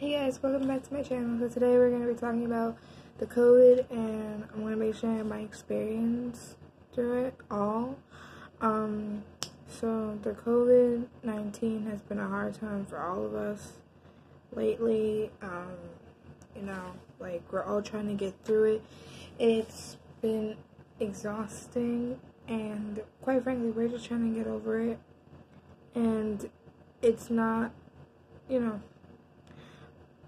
Hey guys, welcome back to my channel. So today we're going to be talking about the COVID and I'm going to be sharing my experience through it all. Um, so the COVID-19 has been a hard time for all of us lately. Um, you know, like we're all trying to get through it. It's been exhausting and quite frankly, we're just trying to get over it. And it's not, you know,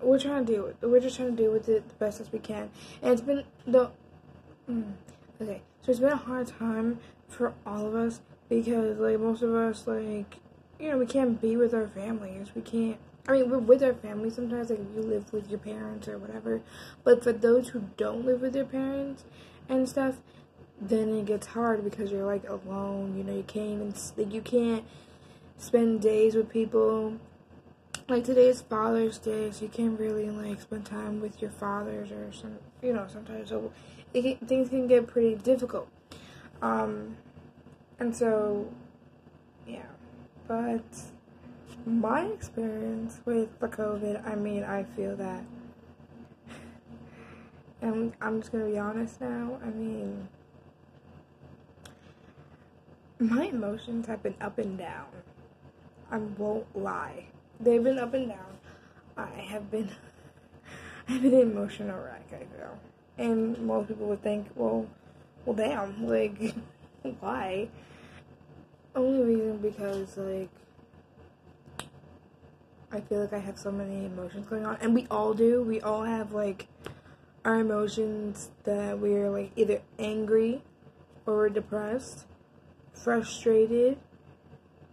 we're trying to deal with we're just trying to deal with it the best as we can. And it's been the mm, okay. So it's been a hard time for all of us because like most of us like you know we can't be with our families. We can't i mean we're with our families sometimes like you live with your parents or whatever. But for those who don't live with their parents and stuff then it gets hard because you're like alone. You know you can't even like you can't spend days with people like today is Father's Day, so you can't really like spend time with your fathers or some, you know, sometimes so it can, things can get pretty difficult. Um, and so, yeah, but my experience with the COVID, I mean, I feel that, and I'm just gonna be honest now. I mean, my emotions have been up and down. I won't lie they've been up and down. I have been, I've been an emotional wreck. I feel, and most people would think, well, well, damn, like, why? Only reason because like I feel like I have so many emotions going on, and we all do. We all have like our emotions that we're like either angry or we're depressed, frustrated,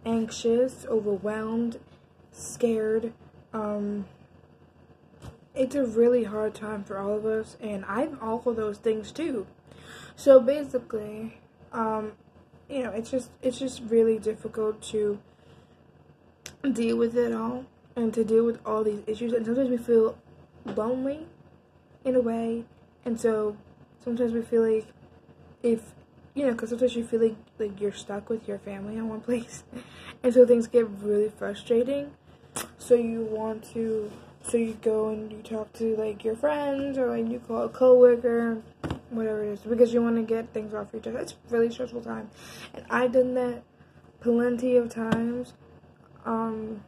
anxious, overwhelmed, scared. Um, it's a really hard time for all of us, and I'm all of those things too. So basically, um, you know, it's just it's just really difficult to deal with it all and to deal with all these issues. And sometimes we feel lonely in a way, and so sometimes we feel like if you know, because sometimes you feel like like you're stuck with your family in one place, and so things get really frustrating so you want to so you go and you talk to like your friends or like you call a coworker whatever it is because you want to get things off your chest. It's really stressful time. And i've done that plenty of times um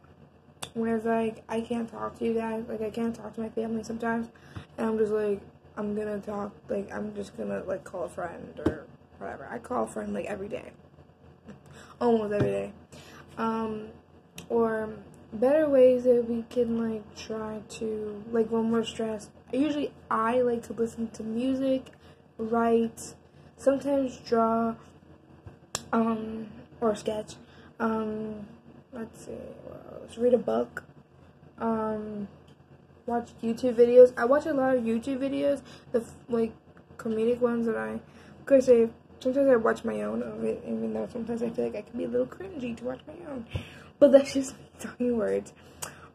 where it's like i can't talk to you guys like i can't talk to my family sometimes. And i'm just like i'm gonna talk like i'm just gonna like call a friend or whatever. I call a friend like every day. Almost every day. Um or better ways that we can like try to like when we're stressed. Usually i like to listen to music write sometimes draw um or sketch. Um let's see let's read a book. Um watch youtube videos. I watch a lot of youtube videos the like comedic ones that i could say sometimes i watch my own of it even though sometimes i feel like i can be a little cringy to watch my own but that's just me talking words.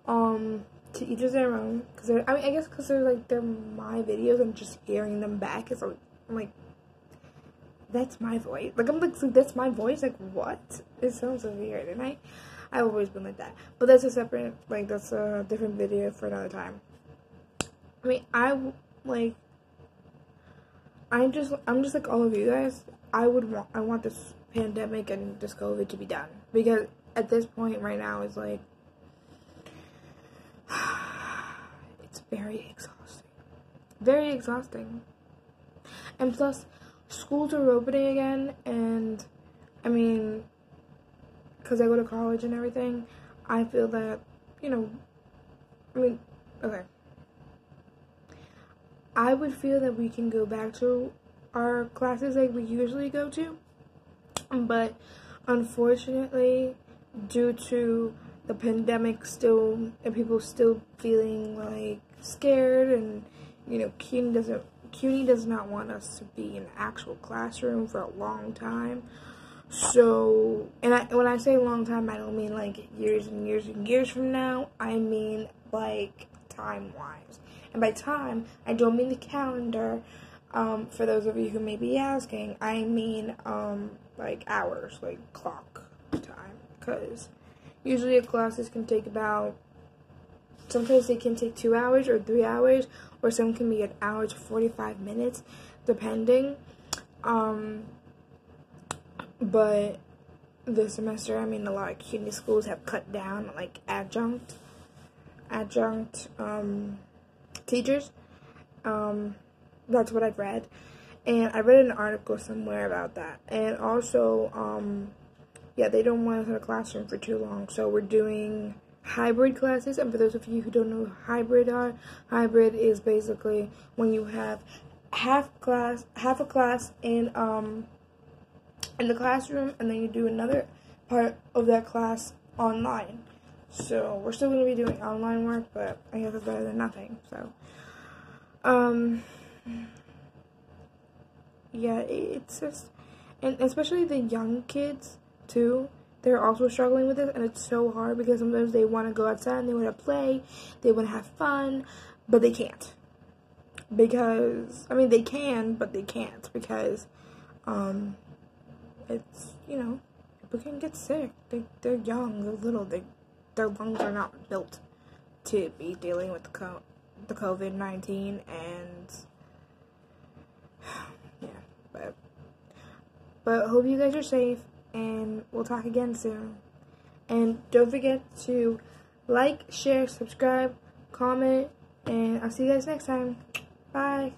Um, to each their own. Cause I mean, I guess because they're like they're my videos and just hearing them back is like I'm like that's my voice. Like I'm like that's my voice. Like what? It sounds so weird, and I I've always been like that. But that's a separate like that's a different video for another time. I mean, I like I'm just I'm just like all of you guys. I would want I want this pandemic and this COVID to be done because at this point right now is like it's very exhausting. Very exhausting. And plus schools are opening again and I mean cuz I go to college and everything, I feel that, you know, I mean, okay. I would feel that we can go back to our classes like we usually go to. But unfortunately, due to the pandemic still and people still feeling like scared and you know CUNY doesn't CUNY does not want us to be in actual classroom for a long time. So, and I, when I say long time, I don't mean like years and years and years from now. I mean like time-wise. And by time, I don't mean the calendar. Um, for those of you who may be asking, I mean um, like hours, like clock time because usually classes can take about sometimes they can take two hours or three hours, or some can be an hour to 45 minutes, depending. Um, but this semester, I mean, a lot of CUNY schools have cut down, like, adjunct, adjunct, um, teachers. Um, that's what I've read. And I read an article somewhere about that. And also, um, yeah, they don't want us in a classroom for too long. So we're doing hybrid classes. And for those of you who don't know hybrid are, hybrid is basically when you have half class, half a class in um in the classroom, and then you do another part of that class online. So we're still going to be doing online work, but I guess it's better than nothing. So, um, yeah, it's just, and especially the young kids too. They're also struggling with it, and it's so hard because sometimes they want to go outside and they want to play, they want to have fun, but they can't because I mean they can, but they can't because um, it's you know people can get sick. They they're young, they're little, they their lungs are not built to be dealing with the the COVID nineteen and yeah, but but hope you guys are safe and we'll talk again soon. And don't forget to like, share, subscribe, comment, and I'll see you guys next time. Bye.